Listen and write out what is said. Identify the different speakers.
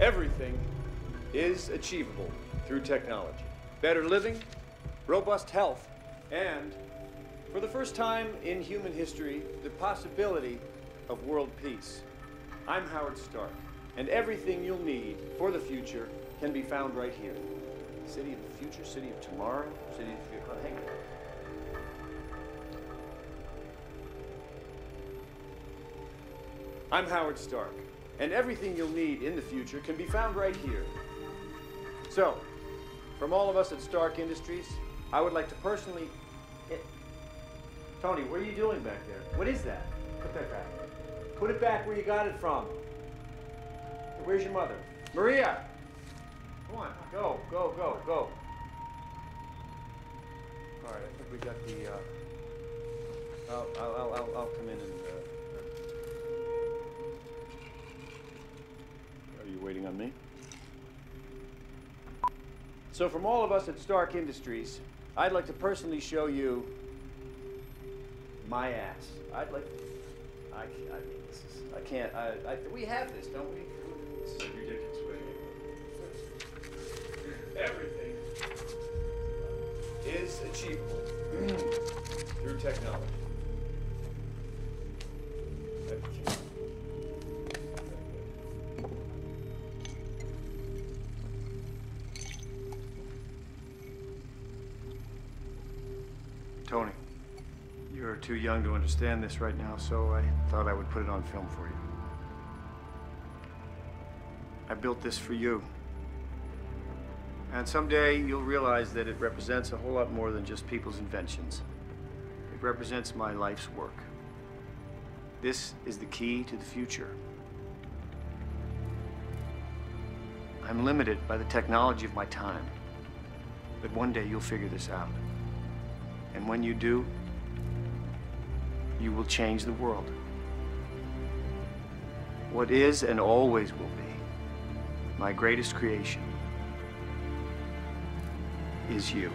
Speaker 1: Everything is achievable through technology. Better living, robust health, and, for the first time in human history, the possibility of world peace. I'm Howard Stark, and everything you'll need for the future can be found right here. City of the future, city of tomorrow, city of the future. Oh, hang on. I'm Howard Stark, and everything you'll need in the future can be found right here. So, from all of us at Stark Industries, I would like to personally. Eh, Tony, what are you doing back there? What is that? Put that back. Put it back where you got it from. Where's your mother? Maria! Come on, go, go, go, go. All right, I think we got the. Uh, I'll, I'll, I'll, I'll, I'll come in and. Uh, me? So, from all of us at Stark Industries, I'd like to personally show you my ass. I'd like. I, I mean, this is. I can't. I, I, we have this, don't we? This is a ridiculous way. Everything is achievable through technology. Tony, you're too young to understand this right now, so I thought I would put it on film for you. I built this for you. And someday you'll realize that it represents a whole lot more than just people's inventions. It represents my life's work. This is the key to the future. I'm limited by the technology of my time. But one day you'll figure this out. And when you do, you will change the world. What is and always will be my greatest creation is you.